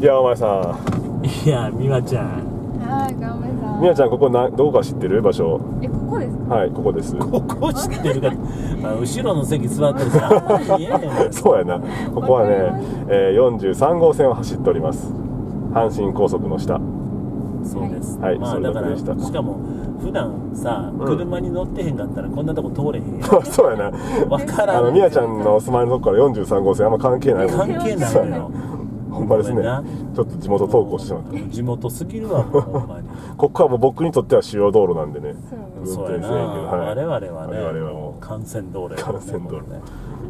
いやお前さいや美和ちゃん。はい、ガンメさん。みやちゃんここなどこか知ってる場所？え、ここですか？はいここです。ここ知ってるか？あ後ろの席座ってるしあんまり見えそうやな。ここはねわかります、えー、43号線を走っております。阪神高速の下。そうです、はいそれまあだけでした。らしかも普段さうん。車に乗ってへんかったらこんなとこ通れへんや そうやな。んわからん。あのみやちゃんの住まいのとこから43号線あんま関係ないもん。関係ないのよほんまですね。ちょっと地元投稿してしまった。地元すぎるわもうほんまに。ここはもう僕にとっては主要道路なんでね。そう。やな、運転せえへんけどはい。我々はね。我々はもう幹線道路幹線道路。ね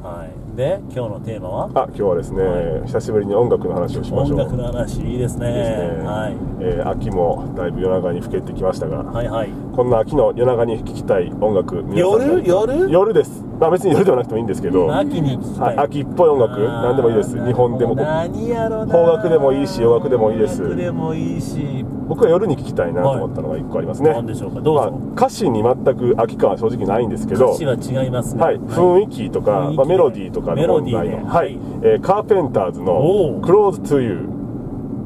はい。で今日のテーマは？あ今日はですね、は久しぶりに音楽の話をしましょう。音楽の話いいですね。ね。はい。えー秋もだいぶ夜中に更けてきましたが、はいはい。こんな秋の夜中に聴きたい音楽夜？夜？夜です。まあ別に夜ではなくてもいいんですけど、秋に聞きたはいい、秋っぽい音楽何でもいいです。日本でも何やろな。邦楽でもいいし洋楽でもいいです。邦楽でもいいし。僕は夜に聴きたいなと思ったのが一個ありますね、何でしょうか？どうぞ、まあ、歌詞に全く秋感は正直ないんですけど歌詞は違いますね。はい、雰囲気とか、まあ、メロディーとかメロディーはい、えーカーペンターズのおう「Close to You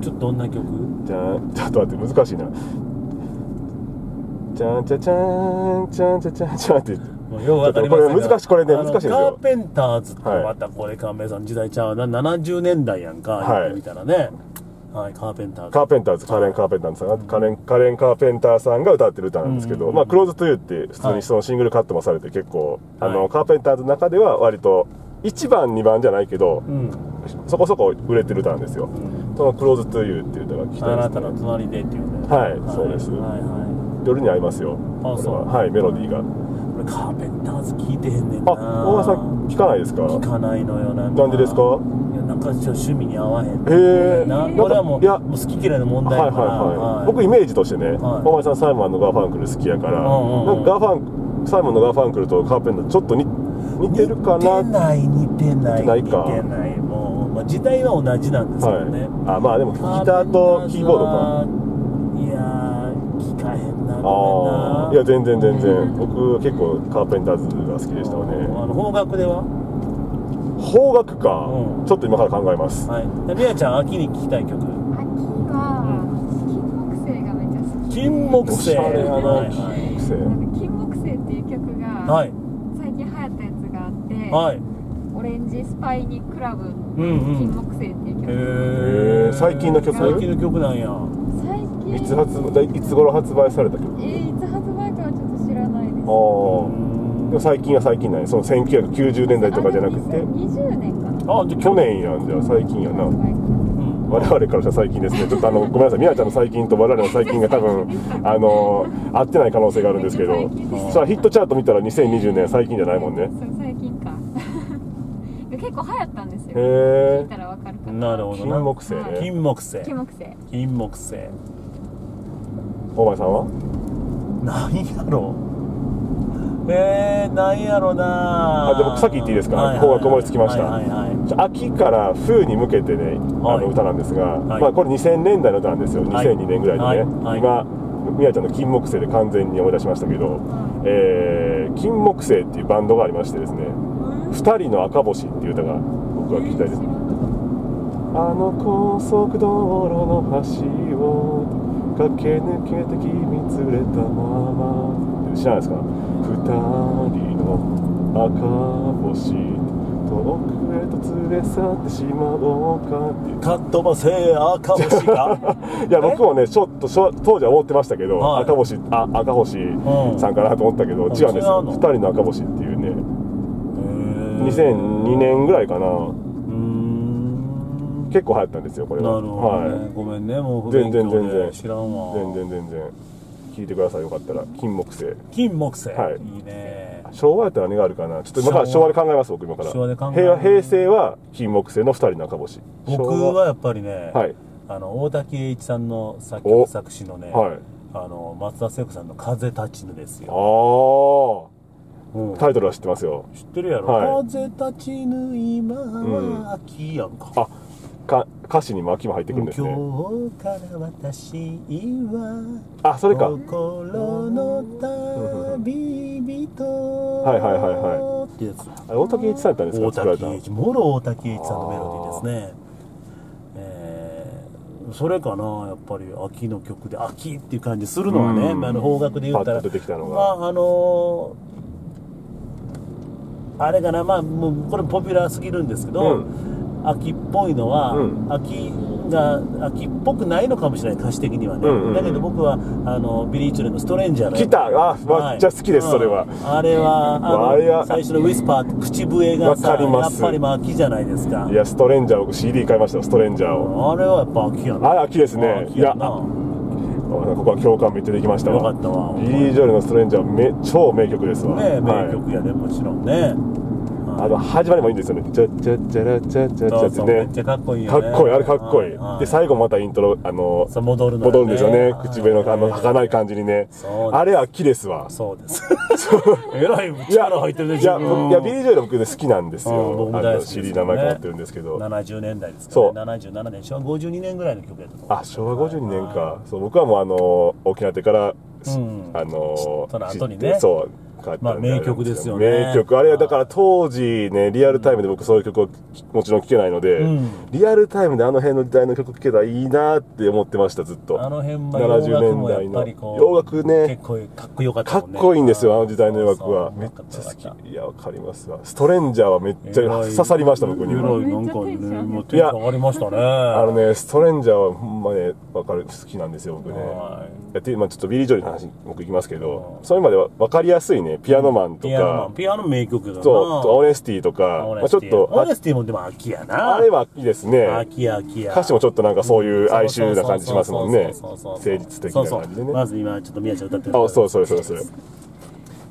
ちょっとどんな曲」じゃんちょっと待って難しいな。じゃんちゃちゃんちゃんちゃちゃんちゃんって。ようわかりませんがちょっとこれ難しいこれね難しいんですよ。カーペンターズってはい。またこれ亀井さん時代ちゃうな。70年代やんか。はい。言ってみたらねはいカーペンターズ。カーペンターズカレン・カーペンターさんがカレンカレン・カーペンターさんが歌ってる歌なんですけど「うん。まあ、 Close to You」って普通にそのシングルカットもされて結構、あのはいカーペンターズの中では割と1番2番じゃないけどうん。そこそこ売れてる歌なんですよ。うん。その「 Close to You」っていう歌が聞きたいですあなたのね隣でっていうね。はいそうです。はいはい。夜に合いますよ。あそう。はいメロディーが。俺カーペンターズ聞いてへんねんな。あ大川さん聞かないですか？聞かないのよななんでですか？かちょ趣味に合わへん。へえな。なんか俺はもういやもう好き嫌いの問はいはいはい、僕イメージとしてね、はい。大前さんサイモンとガーファンクル好きやから、ガーファンサイモンとガーファンクルとカーペンターちょっと似似てるかな似てない似てない似てないか。似てないもう、まあ、時代は同じなんですけどね、はい、あまあでもギターとキーボードか。いやー聞かへんなあいあや全然全然。僕結構カーペンターズが好きでしたわね。あの方角では？邦楽か、うん。ちょっと今から考えます。はい。でみやちゃん秋に聴きたい曲。秋は、金木犀がめっちゃ好き。金木犀。おしゃれやなはいはい。金木犀なんか金木犀っていう曲が、はい。最近流行ったやつがあって、はい。オレンジスパイニクラブうん金うん。木犀っていう曲。へー。最近の曲？最近の曲なんや。最近。いつ発売いつ頃発売された曲？えー、いつ発売かはちょっと知らないです。ああ最近は最近なんや。その1990年代とかじゃなくて。20年かな。あじゃあ去年やんじゃあ。最近やな。我々からしたら最近ですね。ちょっとあのごめんなさい。みなちゃんの最近と我々の最近が多分 あの合ってない可能性があるんですけど。さあヒットチャート見たら2020年最近じゃないもんね。最近か。結構流行ったんですよ。へー。聞いたらわかるか金なるほどな。木犀。ね金木犀。金木犀。金木犀。大前さんは？何やろえー、何やろな。あじゃあ僕先言っていいですか？はいはい方角思いつきました。はいはいはい。秋から冬に向けてねあはい。の歌なんですが、はい。まあ、これ2000年代の歌なんですよ。はい。2002年ぐらいにね、はい。はい。今みやちゃんの金木犀で完全に思い出しましたけど、えー金木犀っていうバンドがありましてですね「二人の赤星」っていう歌が僕は聞きたいです。あの高速道路の橋を駆け抜けて君連れたまま知らないですか？二人の赤星。遠くへと連れ去ってしまおうかっていう。かっ飛ばせ赤星が。いや僕もねちょっと当時は思ってましたけど、はい。赤星あ赤星ん。さんかなと思ったけど、違うんですよ。の？二人の赤星っていうね。へー。2002年ぐらいかな。結構流行ったんですよこれは。なるほど、ね。はい。ごめんねもう不全然全然。知らんわ。全然全然聞いてください。よかったら。金木犀。金木犀、はい。いいね。昭和やったら何があるかな？ちょっと今から昭昭和和で考えます僕今から。昭和で考え平平成は金木犀の二人の赤星。僕昭はやっぱりね、はい。あの大竹栄一さんの作お。曲作詞のね、はい。あの松田聖子さんの「風立ちぬ」ですあよ、あうん。タイトルは知ってますよ。知ってるやろ、はい。風立ちぬ今は秋やんか、あか歌詞にも秋も入ってくるんですね。今日から私はあそれか。心の旅人はいはいはいはってやつ。あれ大竹栄一さんやったんですか？大竹栄一。もろ大瀧詠一さんのメロディーですね。えーそれかなやっぱり秋の曲で秋っていう感じするのはね、うん。あの方角で言ったら。たのが。まああのあれかなまあもうこれポピュラーすぎるんですけど、う秋っぽいのは、うん。秋が秋っぽくないのかもしれない歌詞的にはね、うんうんうん。だけど僕はあのビリー・ジョエルの「ストレンジャーの」来た。あめっちゃ好きですそれは。うん。あれはあれは最初のウィスパー口笛がさやっぱりまあ秋じゃないですか。いやストレンジャー僕 CD 買いましたよストレンジャーを。あれはやっぱ秋やな。あれ秋ですね。いや。ここは共感めっちゃできましたわ。よかったわ。ビリー・ジョエルのストレンジャーめ超名曲ですわ。ね名はい。曲やね、もちろんねあの始まりもいいんですよね。チャッチャッチャラチャッチャッチャそうってねそうめっちゃかっこいいよね。かっこいいあれかっこいい。はで最後またイントロあのそう戻るのよね。戻るんですよね。はい口笛のあの儚い感じにね。あれ秋ですわそうです。えらい力入ってるねいや自分。僕いやビリー・ジョエル僕ね好きなんですうんよ僕も大好きね。CD 名前変わってるんですけど。70年代ですから、ね、77年昭和52年ぐらいの曲やったあ昭和52年か。そう僕はもうあの沖縄手からうん。あのその後にね。そう帰っまあ名曲ですよね。名曲。あれはだから当時ねリアルタイムで僕そういう曲をもちろん聴けないので、うん。リアルタイムであの辺の時代の曲聴けたらいいなって思ってましたずっと。あの辺は洋楽もやっぱりこう洋楽ね。結構かっこよかったかっもんね。こいいんですよあの時代の洋楽は。そうそうめっちゃ好き。いやわかりますわ。ストレンジャーはめっちゃ刺さりました僕にえはなんかねもうテンション上がりましたね。あのねストレンジャーはほんまねわかる好きなんですよ僕ね。はい。やってまあ、ちょっとビリー・ジョエルの話僕行きますけど、それまでは分かりやすいねピアノマンとか。ン、ピアノ名曲だな。そうとオネスティとか、まあ、ちょっとオネスティもでも秋やな。ああれは秋ですね。秋や秋や。歌詞もちょっとなんかそういう哀愁な感じしますもんね。誠実的な感じでね。まず今ちょっと宮ちゃん歌ってる。あそうそうそうそう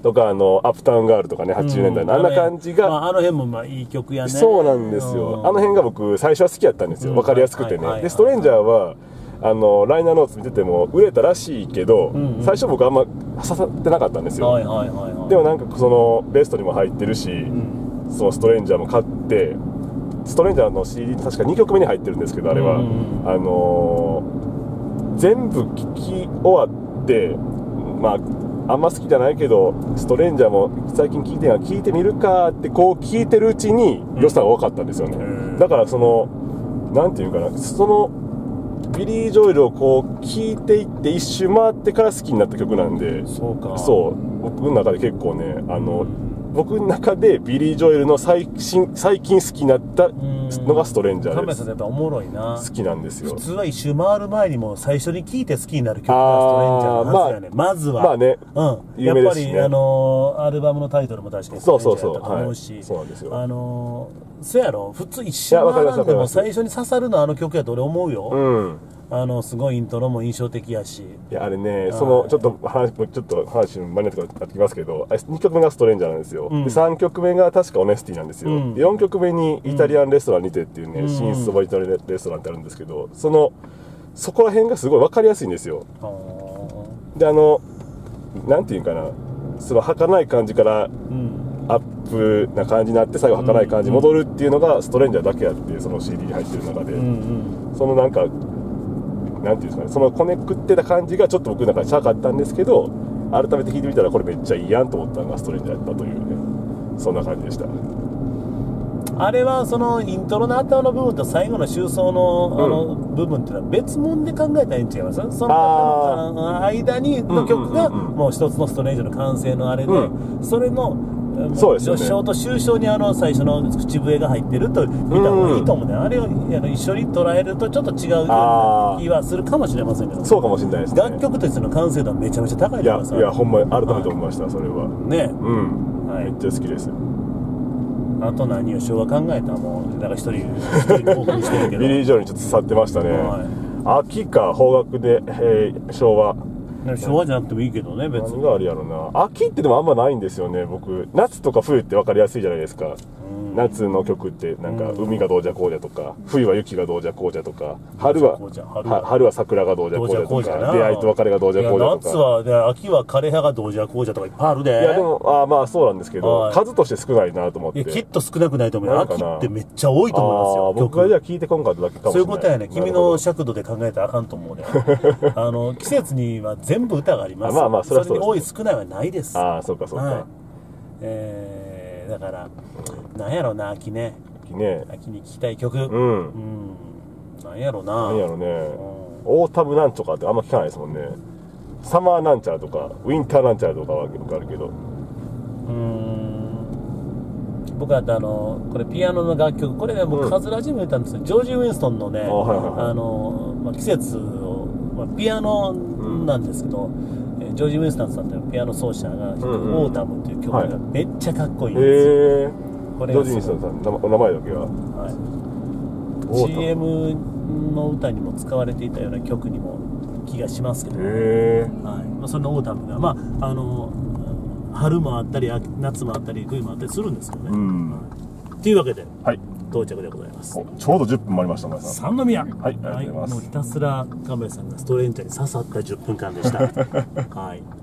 とかあのアップタウンガールとかね80年代のあんな感じが、まあ、あの辺もまあいい曲やね。そうなんですよ、あの辺が僕最初は好きやったんですよ、うん。分かりやすくてね、はいはいはい。でストレンジャーはあのライナーノーツ見てても売れたらしいけど、んうん。最初僕あんま刺さってなかったんですよ、はいはいはいはい。でもなんかそのベストにも入ってるし、うん。そのストレンジャーも買ってストレンジャーの CD 確か2曲目に入ってるんですけどあれは、うんうんあのー全部聴き終わってまああんま好きじゃないけどストレンジャーも最近聴いてんから聴いてみるかってこう聴いてるうちに良さが分かったんですよね、うん。だからそのなんていうかなそのビリー・ジョエルをこう聴いていって一周回ってから好きになった曲なんで。そうか。そう。僕の中で結構ねあの僕の中でビリー・ジョエルの最新最近好きになったのがストレンジャーです。メさんやっぱおもろいな。好きなんですよ。普通は一周回る前にも最初に聴いて好きになる曲がストレンジャーのはずやね、まずは。まあね。うん、有やっぱ名ですしね。りあのアルバムのタイトルも確かにストレンジャーだったと思うし。そうそうそうはい。そうなんですよ。あのそやろ？普通一周回らんでも最初に刺さるのはあの曲やと俺思うよ、うんあのすごいイントロも印象的やし。いやあれねそのちょっと話ちょっと話マニアックになってきますけどあ2曲目がストレンジャーなんですよ、うん。で3曲目が確かオネスティなんですよ、うん。で4曲目にイタリアンレストランにてっていうね、うん。新バイタリアンレストランってあるんですけどそのそこら辺がすごい分かりやすいんですよ。であのなんていうかな。その儚い感じからうん。アップな感じになって最後儚い感じに戻るっていうのがストレンジャーだけやってその CD に入ってる中で、そのなんかなんていうんですかね。そのコネクってた感じがちょっと僕の中でちゃかったんですけど改めて聞いてみたらこれめっちゃいいやんと思ったのがストレンジャーやったというね。そんな感じでした。あれはそのイントロの頭の部分と最後の終走のあのう部分っていうのは別物で考えたらいいんちゃいますその間にの曲がもう一つのストレンジの完成のあれで、うそれのもそうですよね。序章と終章にあの最初の口笛が入ってると見た方がいいと思うね、あれをあの一緒に捉えるとちょっと違う気はするかもしれませんけど。そうかもしれないですね。楽曲としての完成度はめちゃめちゃ高いと思いますいやほんまに改めて思いました、それは。ね。うん、はい。めっちゃ好きですあと何を昭和考えたもうなんか一人一人 興奮してるけど。ビリー・ジョーにちょっと刺さってましたね、は秋か方角で、えー昭和い、昭和じゃなくてもいいけどね別に。何があるやろな。秋ってでもあんまないんですよね僕。夏とか冬って分かりやすいじゃないですか、うん夏の曲ってなんかうん。海がどうじゃこうじゃとか冬は雪がどうじゃこうじゃとか春は春。は桜がどうじゃこうじゃとか出会いと別れがどうじゃこうじゃとか。夏はで秋は枯葉がどうじゃこうじゃとかいっぱいあるで。いやでもあーまあそうなんですけどはい。数として少ないなと思って。いやきっと少なくないと思う秋ってめっちゃ多いと思いますよ僕がじゃあ曲聞いてこんかっただけかもしれない。そういうことやね。君の尺度で考えたらあかんと思うね。あの季節には全部歌があります。あまあまあそれはそうですに多い少ないはないです。ああそうかそうか、はい。えー、だからなんやろうな秋ね。秋ね。秋に聴きたい曲。ううん。んなんやろな。なんやろね。うん。オータムなんとかってあんま聞かないですもんね。サマーなんちゃらとかウィンターなんちゃらとかはよくあるけど。うーん。僕はあのこれピアノの楽曲。これね僕うん。カズラジも言ったんですけど、ジョージ・ウィンストンのねあはいはいはい。あの、まあ、季節を、まあ、ピアノなんですけど、えージョージ・ウィンストンさんというピアノ奏者が弾くオータム」っていう曲はい。がめっちゃかっこいいんですよ、へえこれジョージ・がすごいニストンさん名名前だけは。はい。CM の歌にも使われていたような曲にも気がしますけど、へえはい。まあ、そのオータムが、まあ、あの春もあったり秋夏もあったり冬もあったりするんですけどね、うん。というわけで。はい到着でございます。おちょうど10分もありました三宮。はいありがとうございもうひたすらカメラさんがストレンチャーに刺さった10分間でした。はい